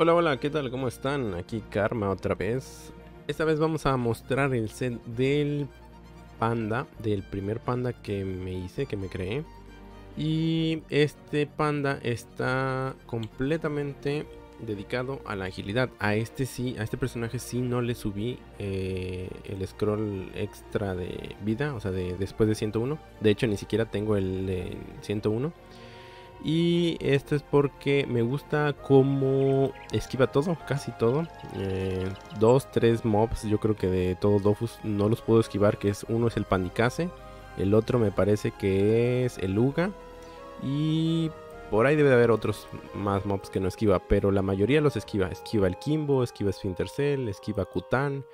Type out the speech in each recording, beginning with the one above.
Hola, hola, ¿qué tal? ¿Cómo están? Aquí Karma otra vez. Esta vez vamos a mostrar el set del panda, del primer panda que me hice, que me creé. Y este panda está completamente dedicado a la agilidad. A este sí, a este personaje sí no le subí eh, el scroll extra de vida, o sea, de después de 101. De hecho, ni siquiera tengo el de 101. Y esto es porque me gusta cómo esquiva todo, casi todo. Eh, dos, tres mobs, yo creo que de todo Dofus no los puedo esquivar, que es uno es el Pandicase, el otro me parece que es el Uga. Y por ahí debe de haber otros más mobs que no esquiva, pero la mayoría los esquiva. Esquiva el Kimbo, esquiva Sphintercell, esquiva Kutan.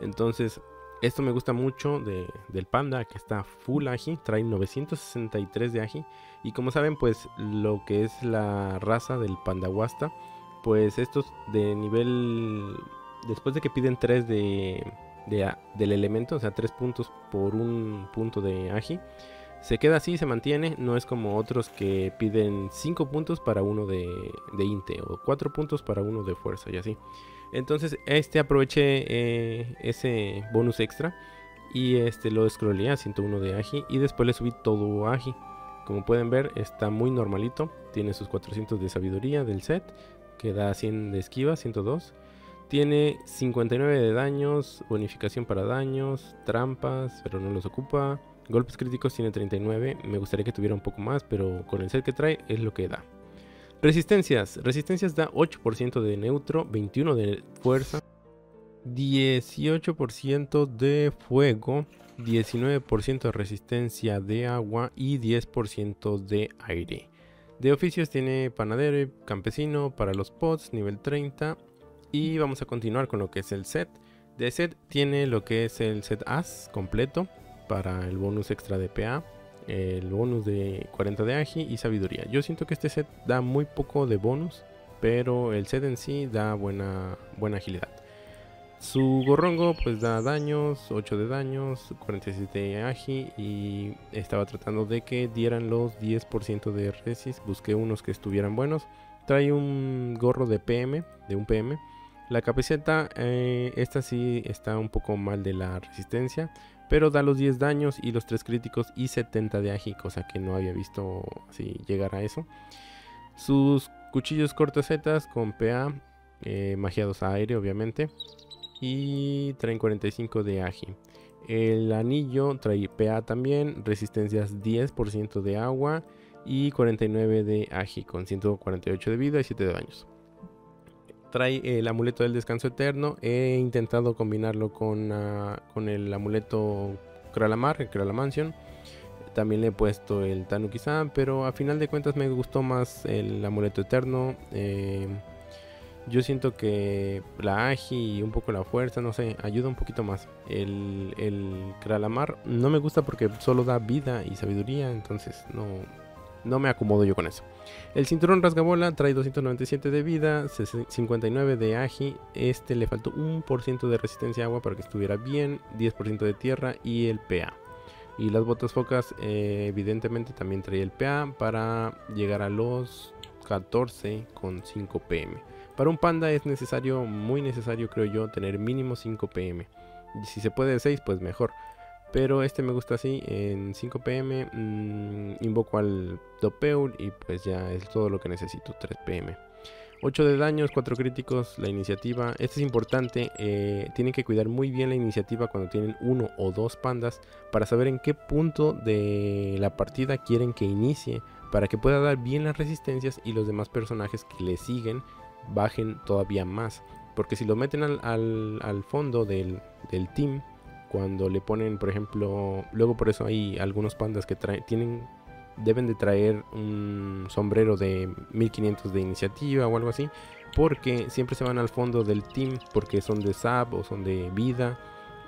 Entonces, esto me gusta mucho del panda, que está full agi, trae 963 de agi. Y como saben, pues lo que es la raza del pandahuasta, pues estos de nivel... Después de que piden 3 de, del elemento, o sea, 3 puntos por un punto de agi, se queda así, se mantiene. No es como otros que piden 5 puntos para uno de, de inte o 4 puntos para uno de fuerza y así. Entonces este aproveché eh, ese bonus extra y este lo scrollé a 101 de Agi y después le subí todo Agi. Como pueden ver está muy normalito, tiene sus 400 de sabiduría del set, que da 100 de esquiva, 102. Tiene 59 de daños, bonificación para daños, trampas, pero no los ocupa. Golpes críticos tiene 39, me gustaría que tuviera un poco más, pero con el set que trae es lo que da. Resistencias. Resistencias da 8% de neutro, 21 de fuerza, 18% de fuego, 19% de resistencia de agua y 10% de aire. De oficios tiene panadero campesino para los pods, nivel 30. Y vamos a continuar con lo que es el set. De set tiene lo que es el set As completo para el bonus extra de PA el bonus de 40 de agi y sabiduría. Yo siento que este set da muy poco de bonus, pero el set en sí da buena, buena agilidad. Su gorrongo pues da daños, 8 de daños, 47 de agi y estaba tratando de que dieran los 10% de resist. Busqué unos que estuvieran buenos. Trae un gorro de PM, de un PM. La capeceta, eh, esta sí está un poco mal de la resistencia, pero da los 10 daños y los 3 críticos y 70 de agi, cosa que no había visto así llegar a eso. Sus cuchillos cortosetas con PA, eh, magiados a aire obviamente, y traen 45 de agi. El anillo trae PA también, resistencias 10% de agua y 49 de agi con 148 de vida y 7 de daños trae el amuleto del descanso eterno. He intentado combinarlo con, ah, con el amuleto Kralamar, el Kralamansion. También le he puesto el Tanuki-san, pero a final de cuentas me gustó más el amuleto eterno. Eh, yo siento que la agi y un poco la fuerza, no sé, ayuda un poquito más. El, el Kralamar no me gusta porque solo da vida y sabiduría, entonces no, no me acomodo yo con eso. El cinturón rasgabola trae 297 de vida, 59 de agi. Este le faltó un por ciento de resistencia a agua para que estuviera bien, 10% de tierra y el PA. Y las botas focas, eh, evidentemente, también trae el PA para llegar a los 14,5 pm. Para un panda es necesario, muy necesario, creo yo, tener mínimo 5 pm. Y si se puede 6, pues mejor. Pero este me gusta así, en 5 pm mm, invoco al Dopeul y pues ya es todo lo que necesito, 3 pm. 8 de daños, 4 críticos, la iniciativa. Este es importante, eh, tienen que cuidar muy bien la iniciativa cuando tienen uno o dos pandas para saber en qué punto de la partida quieren que inicie para que pueda dar bien las resistencias y los demás personajes que le siguen bajen todavía más. Porque si lo meten al, fondo del team, cuando le ponen, por ejemplo, luego por eso hay algunos pandas que traen, tienen, deben de traer un sombrero de 1500 de iniciativa o algo así, porque siempre se van al fondo del team, porque son de SAP o son de vida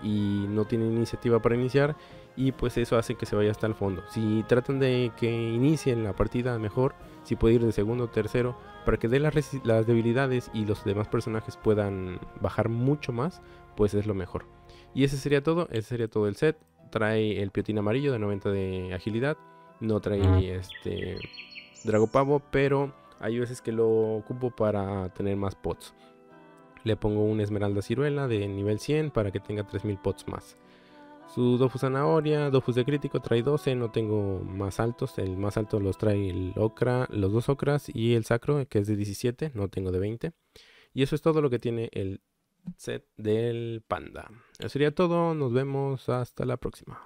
y no tienen iniciativa para iniciar y pues eso hace que se vaya hasta el fondo. Si tratan de que inicien la partida mejor, si puede ir de segundo o tercero, para que dé las, las debilidades y los demás personajes puedan bajar mucho más, pues es lo mejor. Y ese sería todo, ese sería todo el set. Trae el piotín amarillo de 90 de agilidad. No trae este Dragopavo, pero Hay veces que lo ocupo para tener más pots. Le pongo una esmeralda ciruela de nivel 100 para que tenga 3000 pots más. Su Dofu Zanahoria, Dofus de crítico trae 12, no tengo más altos. El más alto los trae el Ocra, los dos Ocras y el Sacro, que es de 17, no tengo de 20. Y eso es todo lo que tiene el set del Panda. Eso sería todo, nos vemos hasta la próxima.